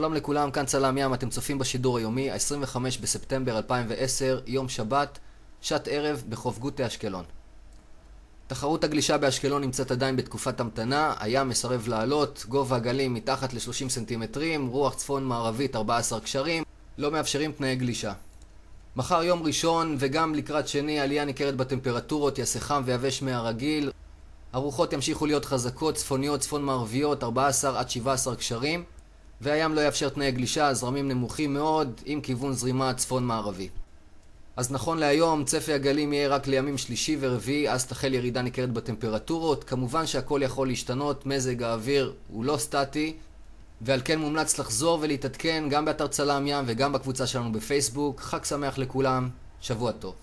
לכולם, כאן צלם ים, אתם צופים בשידור היומי, ה-25 בספטמבר 2010, יום שבת, שעת ערב בחוף גוטה אשקלון. תחרות הגלישה באשקלון נמצאת עדיין בתקופת המתנה, הים מסרב לעלות, גובה הגלים מתחת ל-30 סנטימטרים, רוח צפון מערבית 14 קשרים, לא מאפשרים תנאי גלישה. מחר יום ראשון וגם לקראת שני עלייה ניכרת בטמפרטורות, יעשה חם ויבש מהרגיל. הרוחות ימשיכו להיות חזקות, צפוניות, צפון מערביות, 14 עד 17 קשרים. והים לא יאפשר תנאי גלישה, זרמים נמוכים מאוד, עם כיוון זרימה צפון מערבי. אז נכון להיום, צפי הגלים יהיה רק לימים שלישי ורביעי, אז תחל ירידה ניכרת בטמפרטורות. כמובן שהכל יכול להשתנות, מזג האוויר הוא לא סטטי, ועל כן מומלץ לחזור ולהתעדכן גם באתר צלם ים וגם בקבוצה שלנו בפייסבוק. חג שמח לכולם, שבוע טוב.